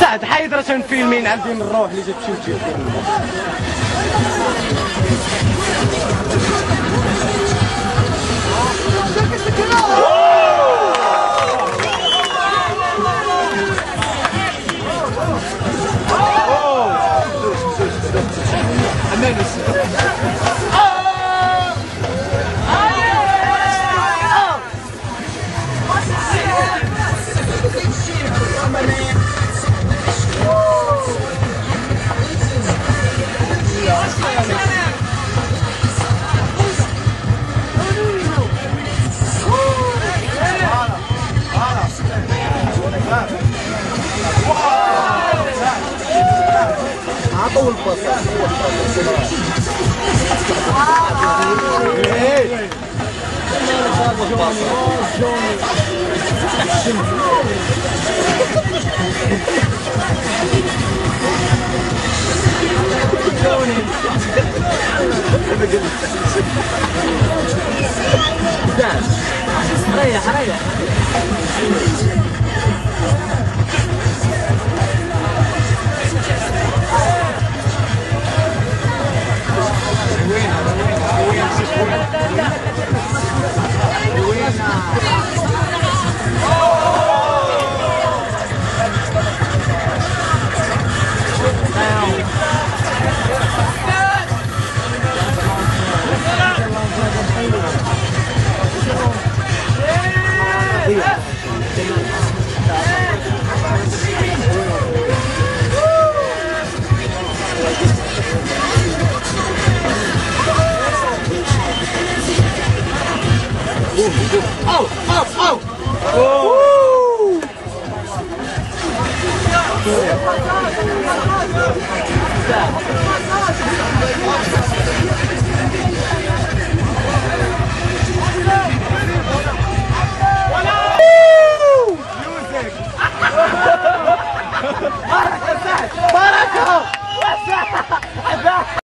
سعد حيد راه تنفيلمين عندي من الروح اللي جات في يوتيوب عطوا الباص ريح ريح oh, oh, oh. Uh! Music. Para, Para,